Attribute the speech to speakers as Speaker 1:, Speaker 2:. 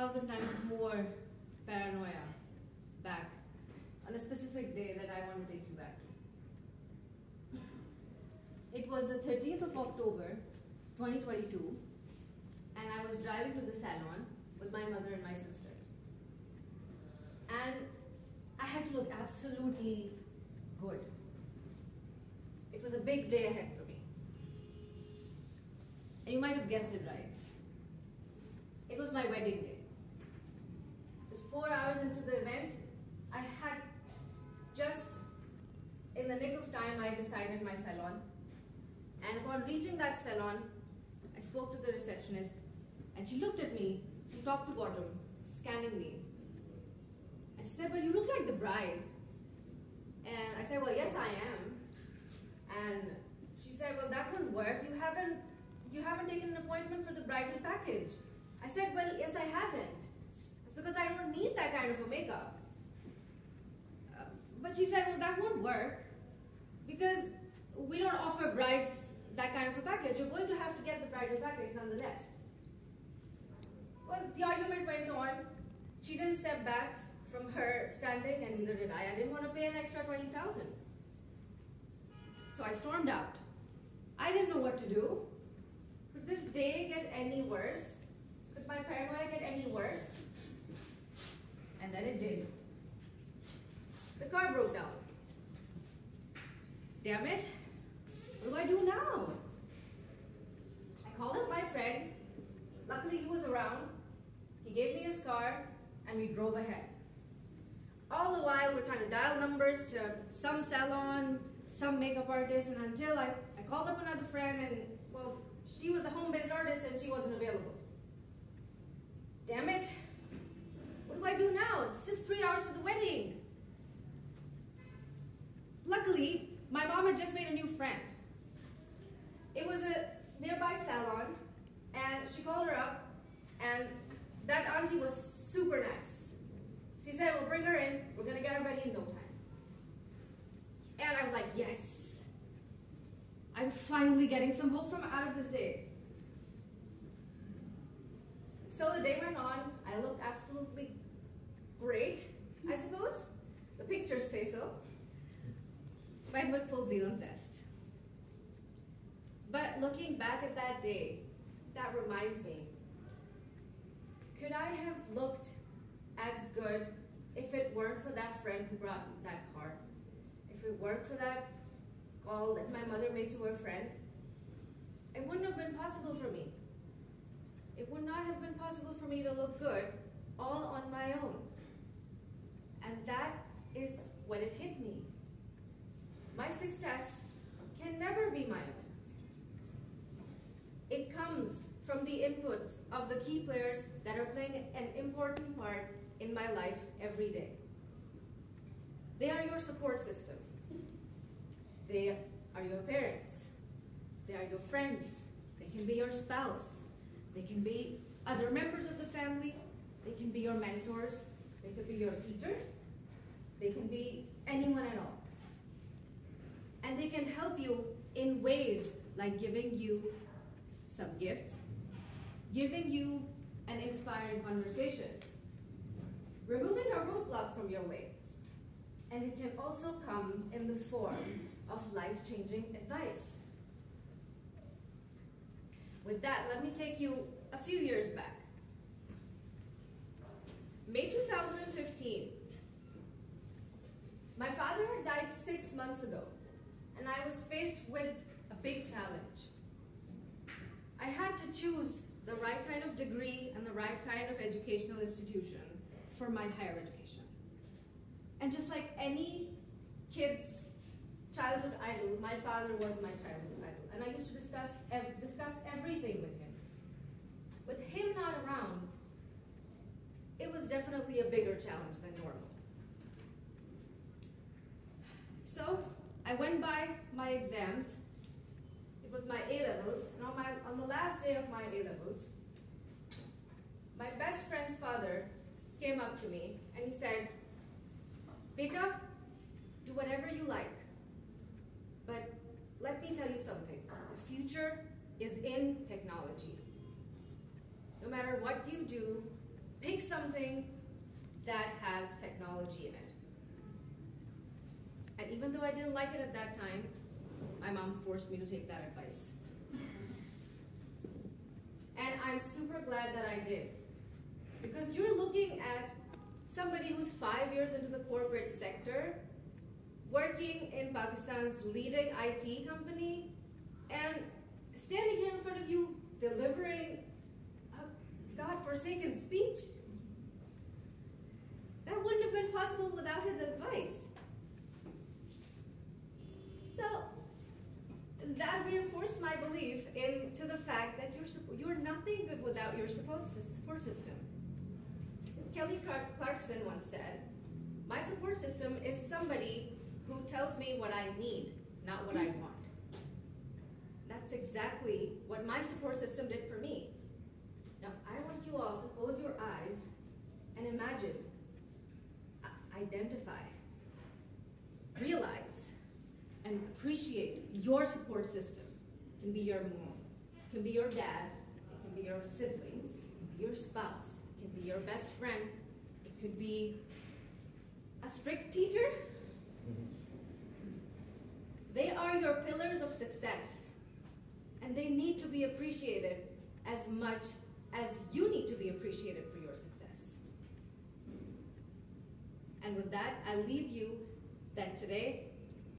Speaker 1: thousand times more paranoia back on a specific day that I want to take you back to. It was the 13th of October, 2022, and I was driving to the salon with my mother and my sister. And I had to look absolutely good. It was a big day ahead for me. And you might have guessed it right. Was my wedding day. Just four hours into the event, I had just in the nick of time, I decided my salon. And upon reaching that salon, I spoke to the receptionist and she looked at me from top to bottom, scanning me. And she said, well, you look like the bride. And I said, well, yes, I am. And she said, well, that wouldn't work. You haven't, you haven't taken an appointment for the bridal package. I said, well, yes, I haven't. It's because I don't need that kind of a makeup. Uh, but she said, well, that won't work because we don't offer brides that kind of a package. You're going to have to get the bridal package nonetheless. Well, the argument went on. She didn't step back from her standing and neither did I. I didn't want to pay an extra 20000 So I stormed out. I didn't know what to do. Could this day get any worse? Could my paranoia get any worse? And then it did. The car broke down. Damn it. What do I do now? I called up my friend. Luckily, he was around. He gave me his car and we drove ahead. All the while, we're trying to dial numbers to some salon, some makeup artist, and until I, I called up another friend and, well, she was a home-based artist and she wasn't available. Damn it. What do I do now? It's just three hours to the wedding. Luckily, my mom had just made a new friend. It was a nearby salon, and she called her up, and that auntie was super nice. She said, we'll bring her in. We're to get her ready in no time. And I was like, yes. I'm finally getting some hope from out of this day. So the day went on. I looked absolutely great, I suppose. The pictures say so. Went with full zeal and zest. But looking back at that day, that reminds me, could I have looked as good if it weren't for that friend who brought that car. If it weren't for that call that my mother made to her friend, it wouldn't have been possible for me. It would not have been possible for me to look good all on my own. And that is when it hit me. Success can never be my own. It comes from the inputs of the key players that are playing an important part in my life every day. They are your support system. They are your parents. They are your friends. They can be your spouse. They can be other members of the family. They can be your mentors. They could be your teachers. They can be anyone at all. And they can help you in ways like giving you some gifts, giving you an inspiring conversation, removing a roadblock from your way. And it can also come in the form of life-changing advice. With that, let me take you a few years back. May 2015, my father had died six months ago, I was faced with a big challenge. I had to choose the right kind of degree and the right kind of educational institution for my higher education. And just like any kid's childhood idol, my father was my childhood idol. And I used to discuss, ev discuss everything with him. With him not around, it was definitely a bigger challenge I went by my exams. It was my A-levels. And on, my, on the last day of my A-levels, my best friend's father came up to me and he said, Beta, do whatever you like. But let me tell you something. The future is in technology. No matter what you do, pick something that has technology in it. And even though I didn't like it at that time, my mom forced me to take that advice. And I'm super glad that I did. Because you're looking at somebody who's five years into the corporate sector, working in Pakistan's leading IT company, and standing here in front of you delivering a God-forsaken speech. That wouldn't have been possible without his advice. So that reinforced my belief into the fact that you're, you're nothing without your support system. Kelly Clarkson once said, my support system is somebody who tells me what I need, not what I want. That's exactly what my support system did for me. Now, I want you all to close your eyes and imagine, uh, identify, realize, and appreciate your support system. It can be your mom, it can be your dad, it can be your siblings, it can be your spouse, it can be your best friend, it could be a strict teacher. Mm-hmm. They are your pillars of success, and they need to be appreciated as much as you need to be appreciated for your success. And with that, I leave you that today